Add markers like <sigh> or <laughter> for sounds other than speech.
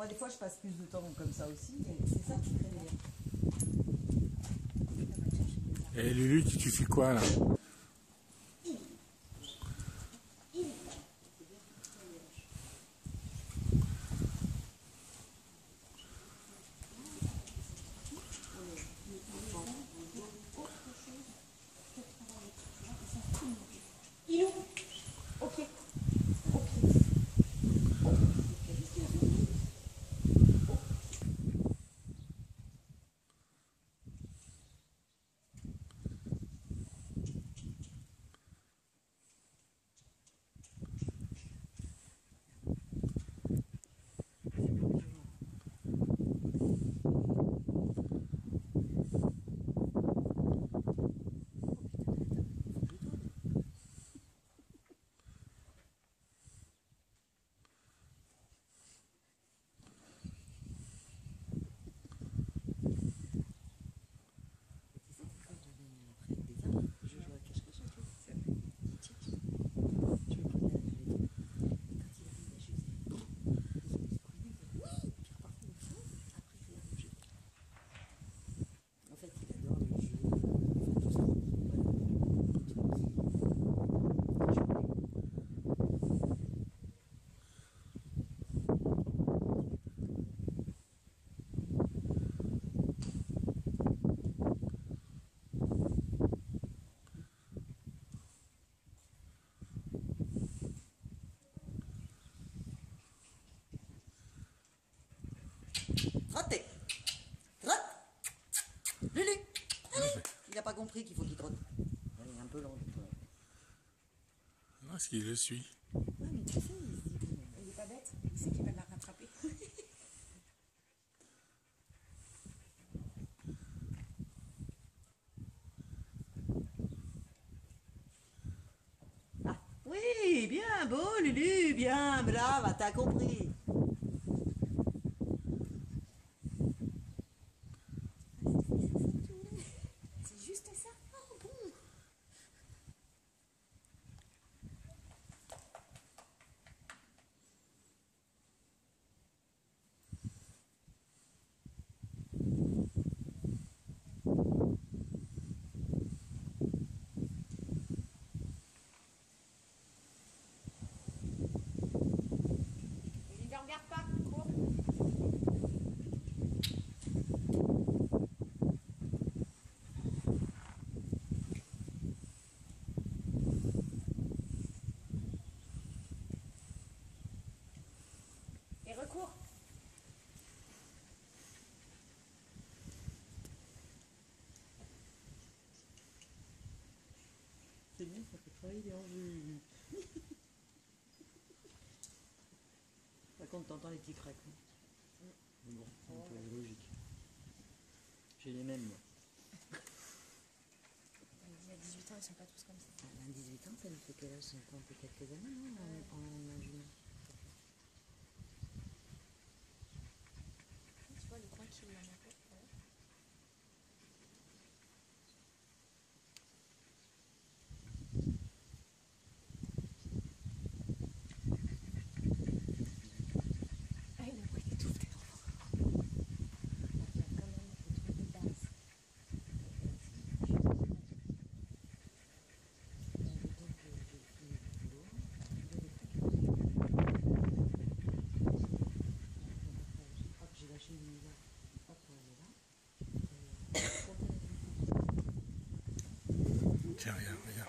Moi, des fois, je passe plus de temps comme ça aussi, mais c'est ça qui crée les... Et Lulu, tu, tu fais quoi là Ilou Ok. Ok. En fait, il adore le jeu. enfin, tout ça. Trottez Trotte Lulu N'a pas compris qu'il faut qu'il trotte. Il est un peu lent. Non, est-ce qu'il le suit Ouais, mais tu sais, il se dit, bon, Il est pas bête, il sait qu'il va la rattraper. <laughs> Ah, oui, bien, beau, Lulu, bien, brave, t'as compris. C'est juste ça Oh bon Il ne regarde pas, cours. Et recours. C'est fait travailler les enjeux. Par contre, t'entends les petits craquements. Mais bon, c'est un peu logique. J'ai les mêmes, moi. Il y a 18 ans, ils sont pas tous comme ça. À 18 ans, ça nous fait quel âge? Ça fait un peu quelques années, non? En, en, en juin. 这样也